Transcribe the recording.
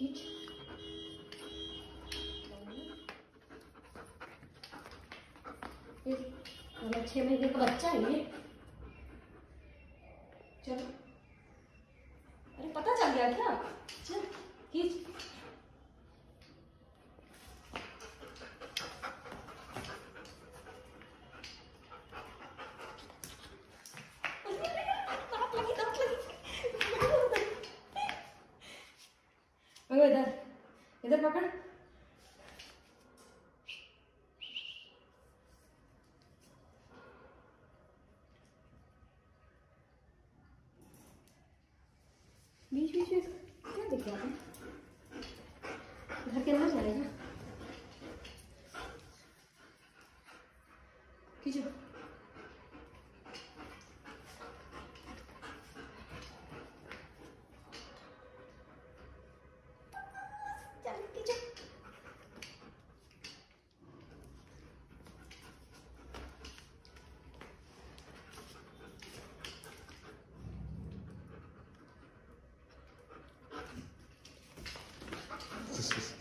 खींच ये छह महीने का बच्चा है ये चलो अरे पता चल गया क्या चल खींच वो इधर इधर पकड़। बीच बीच में क्या दिख रहा है घर के अंदर चलेगा खींचो। Gnosticism.